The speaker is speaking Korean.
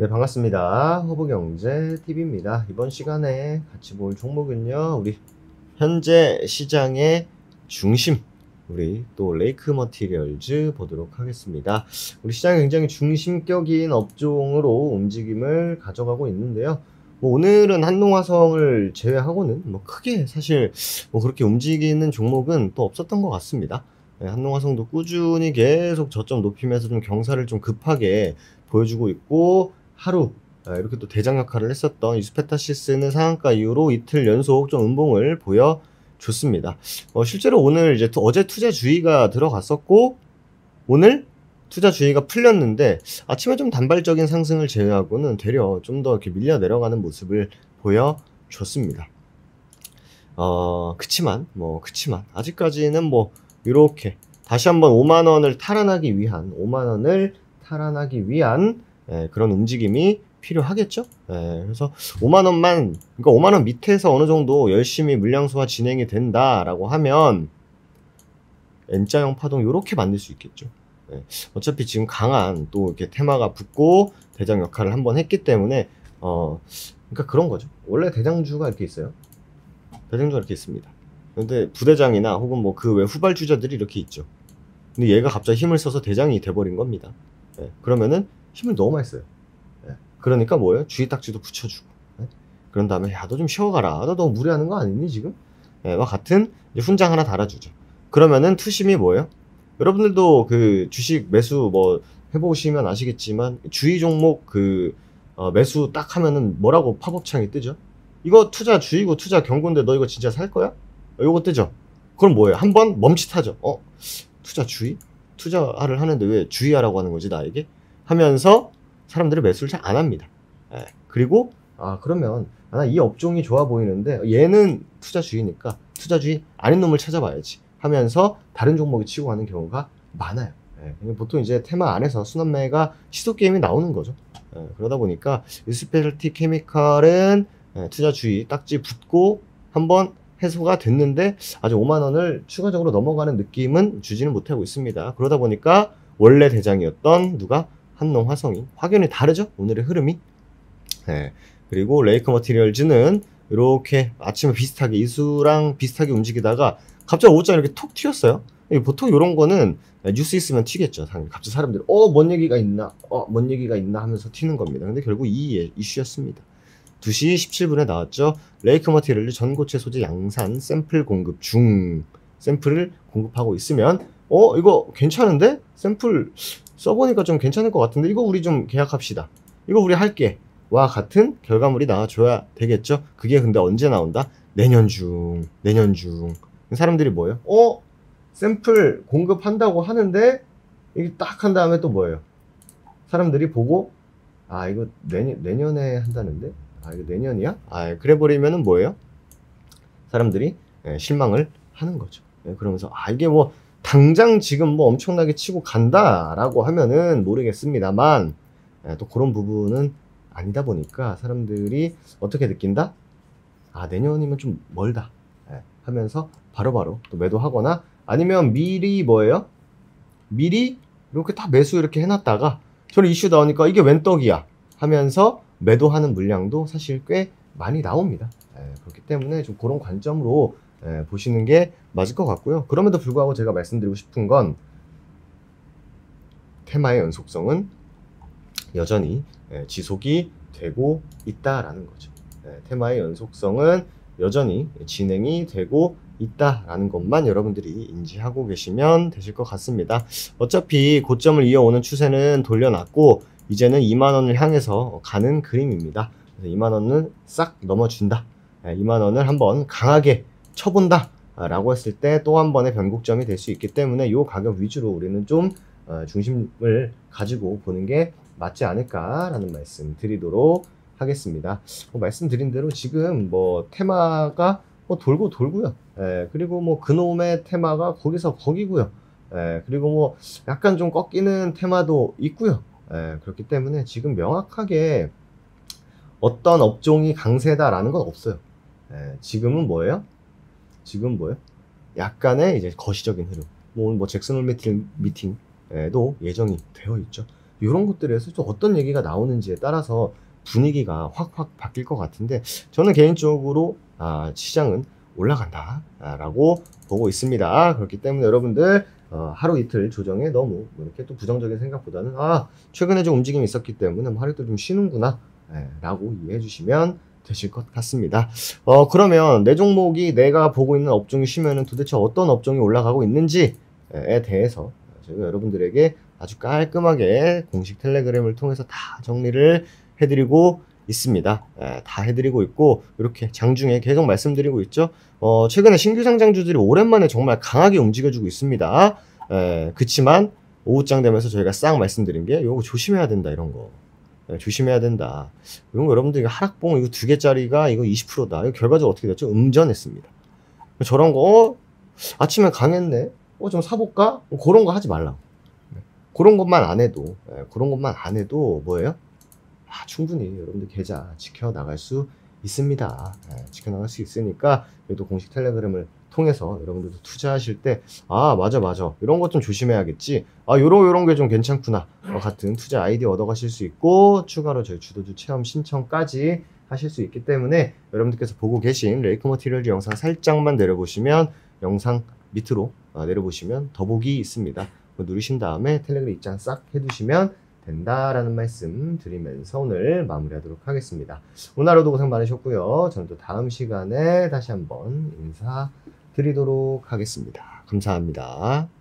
네, 반갑습니다. 허브경제TV입니다. 이번 시간에 같이 볼 종목은요, 우리 현재 시장의 중심, 우리 또 레이크 머티리얼즈 보도록 하겠습니다. 우리 시장이 굉장히 중심격인 업종으로 움직임을 가져가고 있는데요. 뭐 오늘은 한농화성을 제외하고는 뭐 크게 사실 뭐 그렇게 움직이는 종목은 또 없었던 것 같습니다. 네, 한농화성도 꾸준히 계속 저점 높이면서 좀 경사를 좀 급하게 보여주고 있고 하루 아, 이렇게 또 대장 역할을 했었던 이수페타시스는 상한가 이후로 이틀 연속 좀 음봉을 보여줬습니다. 어, 실제로 오늘 이제 투, 어제 투자 주의가 들어갔었고 오늘 투자 주의가 풀렸는데 아침에 좀 단발적인 상승을 제외하고는 되려 좀 더 이렇게 밀려 내려가는 모습을 보여줬습니다. 어, 그치만 뭐 그치만 아직까지는 뭐 이렇게 다시 한번 5만 원을 탈환하기 위한 5만 원을 탈환하기 위한 예, 그런 움직임이 필요하겠죠. 예, 그래서 5만 원만 그러니까 5만 원 밑에서 어느 정도 열심히 물량수가 진행이 된다라고 하면 N자형 파동 이렇게 만들 수 있겠죠. 예, 어차피 지금 강한 또 이렇게 테마가 붙고 대장 역할을 한번 했기 때문에 어 그러니까 그런 거죠. 원래 대장주가 이렇게 있어요. 대장주가 이렇게 있습니다. 근데 부대장이나 혹은 뭐 그 외 후발주자들이 이렇게 있죠. 근데 얘가 갑자기 힘을 써서 대장이 돼버린 겁니다. 예, 그러면은 힘을 너무 많이 써요. 예. 그러니까 뭐예요? 주의 딱지도 붙여주고. 예. 그런 다음에 야 너 좀 쉬어가라. 너 너무 무리하는 거 아니니 지금? 예, 와 같은 훈장 하나 달아주죠. 그러면은 투심이 뭐예요? 여러분들도 그 주식 매수 뭐 해보시면 아시겠지만 주의 종목 그 어, 매수 딱 하면은 뭐라고 팝업창이 뜨죠? 이거 투자 주의고 투자 경고인데 너 이거 진짜 살 거야? 어, 요거 뜨죠? 그럼 뭐예요? 한 번 멈칫하죠. 어? 투자 주의? 투자를 하는데 왜 주의하라고 하는 거지 나에게? 하면서 사람들이 매수를 잘 안 합니다. 예. 그리고 아 그러면 아, 이 업종이 좋아 보이는데 얘는 투자주의니까 투자주의 아닌 놈을 찾아봐야지 하면서 다른 종목이 치고 가는 경우가 많아요. 예. 보통 이제 테마 안에서 순환매가 시도 게임이 나오는 거죠. 예. 그러다 보니까 스페셜티 케미칼은 예, 투자주의 딱지 붙고 한번 해소가 됐는데 아직 5만 원을 추가적으로 넘어가는 느낌은 주지는 못하고 있습니다. 그러다 보니까 원래 대장이었던 누가 한농 화성이 확연히 다르죠? 오늘의 흐름이? 네. 그리고 레이크 머티리얼즈는 이렇게 아침에 비슷하게 이수랑 비슷하게 움직이다가 갑자기 오자 이렇게 톡 튀었어요. 보통 이런 거는 뉴스 있으면 튀겠죠 갑자기 사람들이. 어 뭔 얘기가 있나? 어 뭔 얘기가 있나? 하면서 튀는 겁니다. 근데 결국 이 예, 이슈였습니다. 2시 17분에 나왔죠. 레이크 머티리얼즈 전고체 소재 양산 샘플 공급 중. 샘플을 공급하고 있으면 어 이거 괜찮은데? 샘플 써보니까 좀 괜찮을 것 같은데 이거 우리 좀 계약합시다. 이거 우리 할게. 와 같은 결과물이 나와줘야 되겠죠. 그게 근데 언제 나온다? 내년 중, 내년 중. 사람들이 뭐예요? 어? 샘플 공급한다고 하는데 이게 딱 한 다음에 또 뭐예요? 사람들이 보고 아 이거 내년, 내년에 한다는데? 아 이거 내년이야? 아 그래 버리면은 뭐예요? 사람들이 예, 실망을 하는 거죠. 예, 그러면서 아 이게 뭐 당장 지금 뭐 엄청나게 치고 간다라고 하면은 모르겠습니다만 예, 또 그런 부분은 아니다 보니까 사람들이 어떻게 느낀다? 아 내년이면 좀 멀다 예, 하면서 바로바로 바로 또 매도하거나 아니면 미리 뭐예요? 미리 이렇게 다 매수 이렇게 해놨다가 저는 이슈 나오니까 이게 웬 떡이야 하면서 매도하는 물량도 사실 꽤 많이 나옵니다. 예, 그렇기 때문에 좀 그런 관점으로 예, 보시는 게 맞을 것 같고요. 그럼에도 불구하고 제가 말씀드리고 싶은 건 테마의 연속성은 여전히 예, 지속이 되고 있다라는 거죠. 예, 테마의 연속성은 여전히 진행이 되고 있다라는 것만 여러분들이 인지하고 계시면 되실 것 같습니다. 어차피 고점을 이어오는 추세는 돌려놨고 이제는 2만 원을 향해서 가는 그림입니다. 2만원은 싹 넘어준다. 2만 원을 한번 강하게 쳐본다 라고 했을 때 또 한 번의 변곡점이 될 수 있기 때문에 이 가격 위주로 우리는 좀 어, 중심을 가지고 보는 게 맞지 않을까라는 말씀 드리도록 하겠습니다. 뭐 말씀드린 대로 지금 뭐 테마가 뭐 돌고 돌고요. 예, 그리고 뭐 그놈의 테마가 거기서 거기고요. 예, 그리고 뭐 약간 좀 꺾이는 테마도 있고요. 예, 그렇기 때문에 지금 명확하게 어떤 업종이 강세다라는 건 없어요. 예, 지금은 뭐예요? 지금 뭐예요? 약간의 이제 거시적인 흐름. 뭐, 뭐 잭슨 홀 미팅, 미팅에도 예정이 되어 있죠. 이런 것들에서 좀 어떤 얘기가 나오는지에 따라서 분위기가 확확 바뀔 것 같은데 저는 개인적으로 아, 시장은 올라간다라고 보고 있습니다. 그렇기 때문에 여러분들 어, 하루 이틀 조정에 너무 뭐 이렇게 또 부정적인 생각보다는 아 최근에 좀 움직임이 있었기 때문에 뭐 하루 이틀 좀 쉬는구나 예, 라고 이해해 주시면 되실 것 같습니다. 어 그러면 내 종목이 내가 보고 있는 업종이 쉬면은 도대체 어떤 업종이 올라가고 있는지에 대해서 저희가 여러분들에게 아주 깔끔하게 공식 텔레그램을 통해서 다 정리를 해드리고 있습니다. 예, 다 해드리고 있고 이렇게 장중에 계속 말씀드리고 있죠. 어, 최근에 신규 상장주들이 오랜만에 정말 강하게 움직여주고 있습니다. 예, 그치만 오후장 되면서 저희가 싹 말씀드린 게 이거 조심해야 된다 이런 거. 예, 조심해야 된다. 이런 거 여러분들 이거 하락봉 이거 두 개짜리가 이거 20%다. 이거 결과적으로 어떻게 됐죠? 음전했습니다. 저런 거 어? 아침에 강했네. 어 좀 사볼까? 뭐 그런 거 하지 말라고. 네. 그런 것만 안 해도 예, 그런 것만 안 해도 뭐예요? 아, 충분히 여러분들 계좌 지켜 나갈 수 있습니다. 예, 지켜나갈 수 있으니까 그래도 공식 텔레그램을 통해서 여러분들도 투자하실 때 아 맞아 맞아 이런 것 좀 조심해야겠지 아 요런 요런 게 좀 괜찮구나 어, 같은 투자 아이디어 얻어가실 수 있고 추가로 저희 주도주 체험 신청까지 하실 수 있기 때문에 여러분들께서 보고 계신 레이크 머티리얼 영상 살짝만 내려보시면 영상 밑으로 어, 내려보시면 더보기 있습니다. 누르신 다음에 텔레그램 입장 싹 해두시면 된다라는 말씀 드리면서 오늘 마무리하도록 하겠습니다. 오늘 하루도 고생 많으셨고요. 저는 또 다음 시간에 다시 한번 인사드리도록 하겠습니다. 감사합니다.